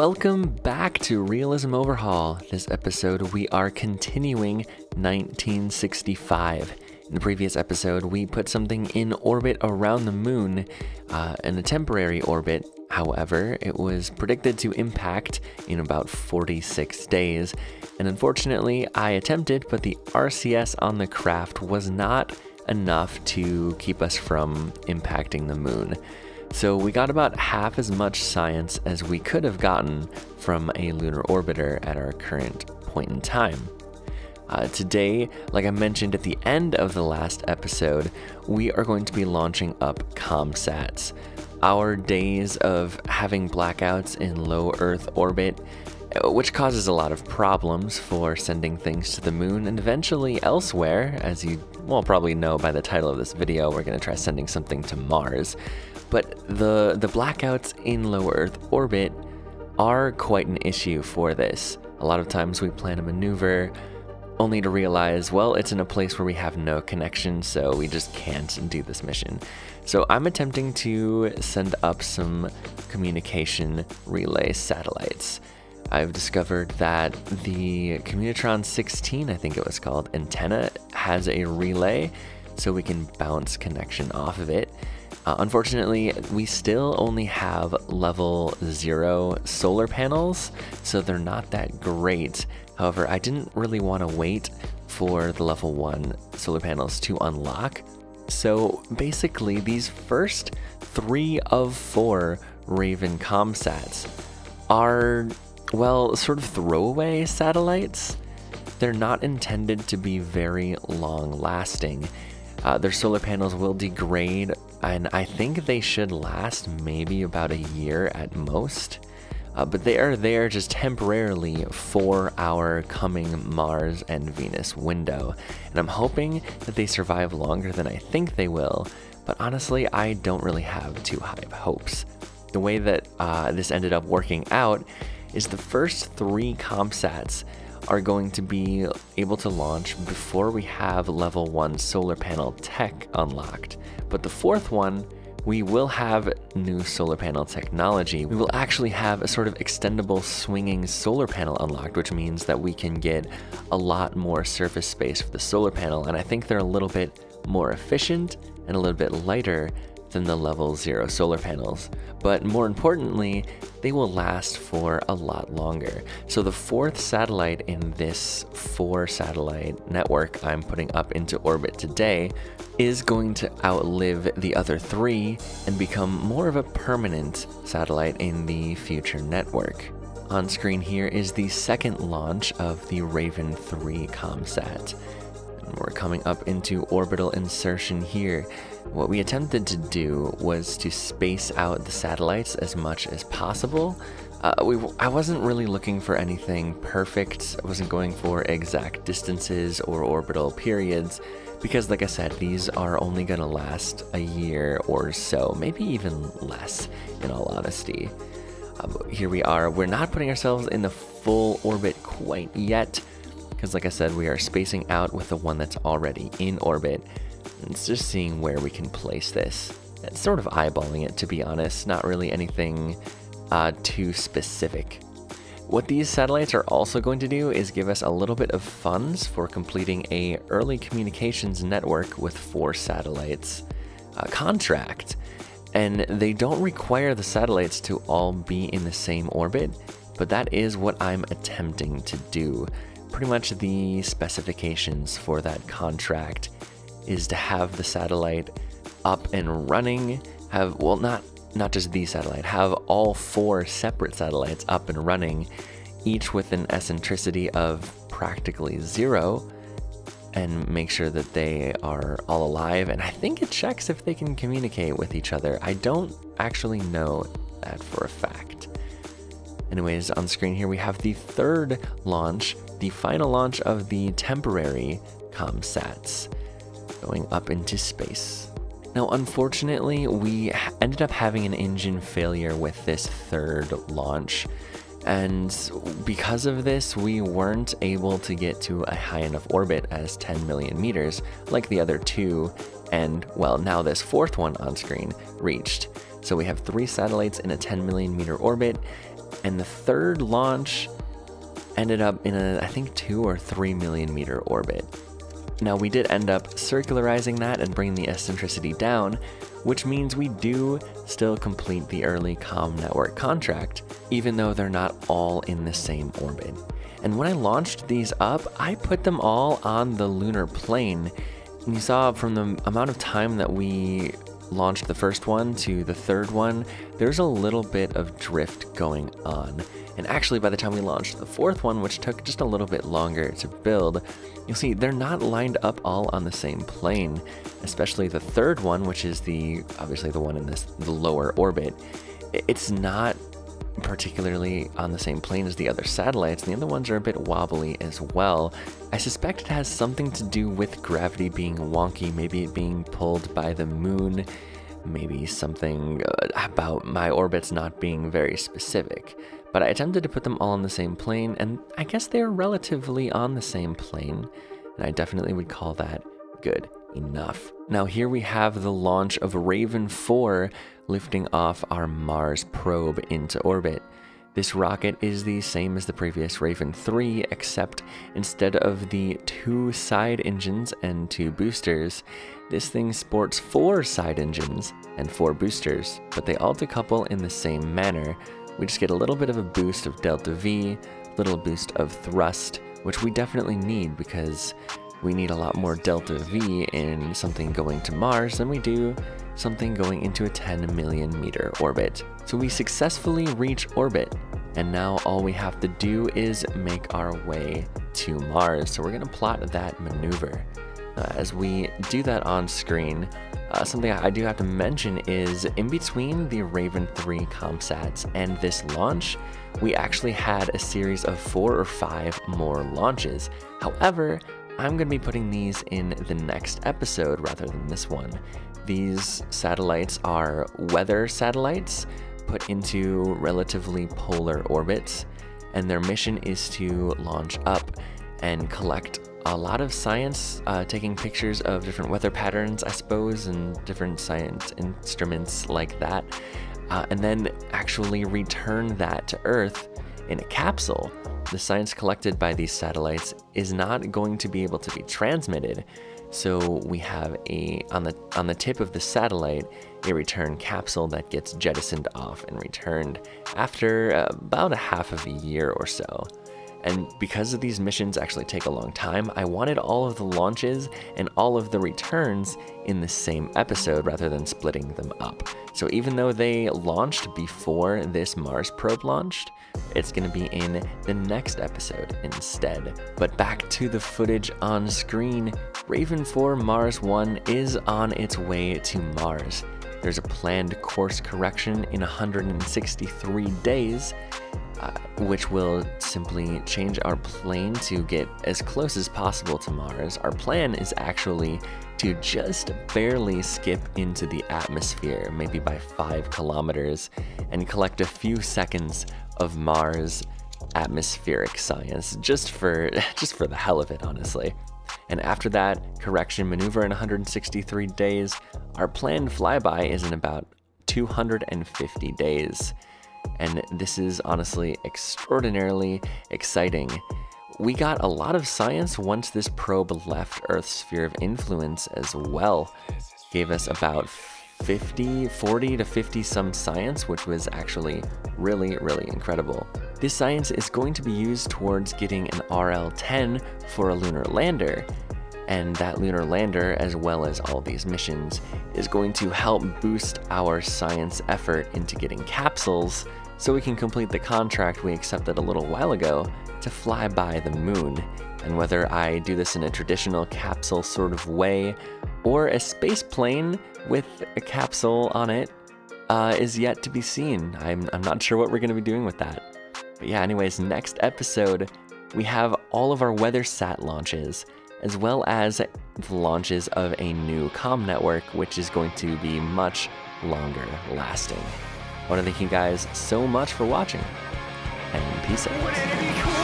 Welcome back to Realism Overhaul. This episode, we are continuing 1965. In the previous episode, we put something in orbit around the moon uh, in a temporary orbit. However, it was predicted to impact in about 46 days. And unfortunately, I attempted, but the RCS on the craft was not enough to keep us from impacting the moon. So we got about half as much science as we could have gotten from a lunar orbiter at our current point in time. Uh, today, like I mentioned at the end of the last episode, we are going to be launching up ComSats. Our days of having blackouts in low Earth orbit, Uh, which causes a lot of problems for sending things to the moon and eventually elsewhere, as you well probably know by the title of this video, we're going to try sending something to Mars. But the, the blackouts in low Earth orbit are quite an issue for this. A lot of times we plan a maneuver only to realize, well, it's in a place where we have no connection, so we just can't do this mission. So I'm attempting to send up some communication relay satellites. I've discovered that the Communotron 16, I think it was called, antenna has a relay, so we can bounce connection off of it. Uh, unfortunately, we still only have level 0 solar panels, so they're not that great. However, I didn't really want to wait for the level 1 solar panels to unlock. So basically, these first three of four Raven ComSats are, well, sort of throwaway satellites. They're not intended to be very long lasting. Uh, their solar panels will degrade and I think they should last maybe about a year at most. Uh, but they are there just temporarily for our coming Mars and Venus window. And I'm hoping that they survive longer than I think they will, but honestly, I don't really have too high of hopes. The way that uh, this ended up working out is the first three ComSats are going to be able to launch before we have level 1 solar panel tech unlocked. But the fourth one, we will have new solar panel technology. We will actually have a sort of extendable swinging solar panel unlocked, which means that we can get a lot more surface space for the solar panel. And I think they're a little bit more efficient and a little bit lighter than the level 0 solar panels. But more importantly, they will last for a lot longer. So the fourth satellite in this four satellite network I'm putting up into orbit today is going to outlive the other three and become more of a permanent satellite in the future network. On screen here is the second launch of the Raven 3 ComSat. We're coming up into orbital insertion here. What we attempted to do was to space out the satellites as much as possible. Uh, we, I wasn't really looking for anything perfect. I wasn't going for exact distances or orbital periods because, like I said, these are only going to last a year or so, maybe even less, in all honesty. Um, here we are. We're not putting ourselves in the full orbit quite yet because, like I said, we are spacing out with the one that's already in orbit. It's just seeing where we can place this. It's sort of eyeballing it, to be honest, not really anything uh, too specific. What these satellites are also going to do is give us a little bit of funds for completing a early communications network with four satellites uh, contract. And they don't require the satellites to all be in the same orbit, but that is what I'm attempting to do. Pretty much the specifications for that contract is to have the satellite up and running, have, well, not, not just the satellite, have all four separate satellites up and running, each with an eccentricity of practically zero, and make sure that they are all alive. And I think it checks if they can communicate with each other. I don't actually know that for a fact. Anyways, on screen here we have the third launch, the final launch of the temporary ComSats going up into space. Now, unfortunately, we ended up having an engine failure with this third launch. And because of this, we weren't able to get to a high enough orbit as 10 million meters, like the other two, and well, now this fourth one on screen reached. So we have three satellites in a 10 million meter orbit, And the third launch ended up in a, I think, two or three million meter orbit. Now, we did end up circularizing that and bringing the eccentricity down, which means we do still complete the early COM network contract, even though they're not all in the same orbit. And when I launched these up, I put them all on the lunar plane. And you saw from the amount of time that we launched the first one to the third one, there's a little bit of drift going on. And actually, by the time we launched the fourth one, which took just a little bit longer to build, you'll see they're not lined up all on the same plane, especially the third one, which is the obviously the one in this the lower orbit. It's not particularly on the same plane as the other satellites, the other ones are a bit wobbly as well. I suspect it has something to do with gravity being wonky, maybe it being pulled by the moon, maybe something uh, about my orbits not being very specific. But I attempted to put them all on the same plane, and I guess they're relatively on the same plane, and I definitely would call that good enough. Now here we have the launch of Raven 4 lifting off our Mars probe into orbit. This rocket is the same as the previous Raven 3, except instead of the two side engines and two boosters, this thing sports four side engines and four boosters, but they all decouple in the same manner. We just get a little bit of a boost of delta V, little boost of thrust, which we definitely need because we need a lot more delta V in something going to Mars than we do something going into a 10 million meter orbit. So we successfully reach orbit, and now all we have to do is make our way to Mars. So we're gonna plot that maneuver. Uh, as we do that on screen, uh, something I do have to mention is in between the Raven 3 ComSats and this launch, we actually had a series of four or five more launches. However, I'm going to be putting these in the next episode rather than this one. These satellites are weather satellites put into relatively polar orbits, and their mission is to launch up and collect a lot of science, uh, taking pictures of different weather patterns, I suppose, and different science instruments like that, uh, and then actually return that to Earth in a capsule. The science collected by these satellites is not going to be able to be transmitted, so we have a on the on the tip of the satellite a return capsule that gets jettisoned off and returned after about a half of a year or so. And because of these missions actually take a long time, I wanted all of the launches and all of the returns in the same episode rather than splitting them up. So even though they launched before this Mars probe launched, it's going to be in the next episode instead. But back to the footage on screen Raven 4 Mars 1 is on its way to Mars. There's a planned course correction in 163 days, uh, which will simply change our plane to get as close as possible to Mars. Our plan is actually to just barely skip into the atmosphere, maybe by 5 kilometers, and collect a few seconds of Mars atmospheric science just for just for the hell of it honestly. And after that correction maneuver in 163 days, our planned flyby is in about 250 days. And this is honestly extraordinarily exciting. We got a lot of science once this probe left Earth's sphere of influence as well. Gave us about 50, 40 to 50 some science, which was actually really, really incredible. This science is going to be used towards getting an RL-10 for a lunar lander, and that lunar lander, as well as all these missions, is going to help boost our science effort into getting capsules so we can complete the contract we accepted a little while ago to fly by the moon. And whether I do this in a traditional capsule sort of way or a space plane with a capsule on it uh, is yet to be seen. I'm, I'm not sure what we're going to be doing with that. But yeah, anyways, next episode, we have all of our WeatherSat launches, as well as the launches of a new com network, which is going to be much longer lasting. I want to thank you guys so much for watching, and peace out.